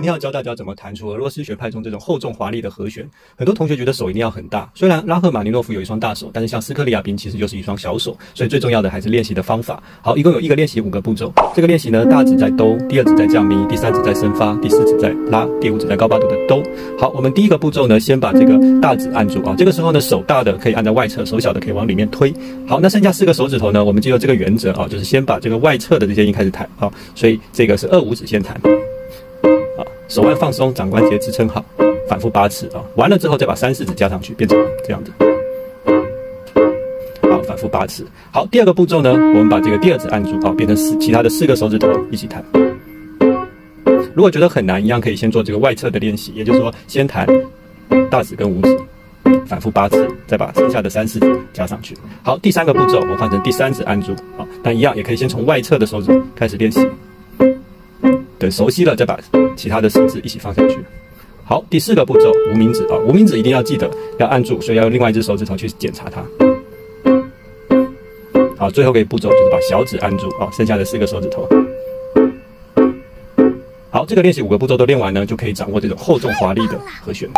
今天要教大家怎么弹出俄罗斯学派中这种厚重华丽的和弦。很多同学觉得手一定要很大，虽然拉赫玛尼诺夫有一双大手，但是像斯克里亚宾其实就是一双小手，所以最重要的还是练习的方法。好，一共有一个练习五个步骤。这个练习呢，大指在哆，第二指在降咪，第三指在升发，第四指在拉，第五指在高八度的哆。好，我们第一个步骤呢，先把这个大指按住啊。这个时候呢，手大的可以按在外侧，手小的可以往里面推。好，那剩下四个手指头呢，我们就用这个原则啊，就是先把这个外侧的这些音开始弹啊。所以这个是二五指先弹。手腕放松，掌关节支撑好，反复八次啊！完了之后再把三四指加上去，变成这样子。好，反复八次。好，第二个步骤呢，我们把这个第二指按住，啊，变成四其他的四个手指头一起弹。如果觉得很难，一样可以先做这个外侧的练习，也就是说，先弹大指跟五指，反复八次，再把剩下的三四指加上去。好，第三个步骤我换成第三指按住，啊，但一样也可以先从外侧的手指开始练习。等熟悉了，再把其他的手指一起放下去。好，第四个步骤，无名指啊，无名指一定要记得要按住，所以要用另外一只手指头去检查它。好，最后一个步骤就是把小指按住啊，剩下的四个手指头。好，这个练习五个步骤都练完呢，就可以掌握这种厚重华丽的和弦。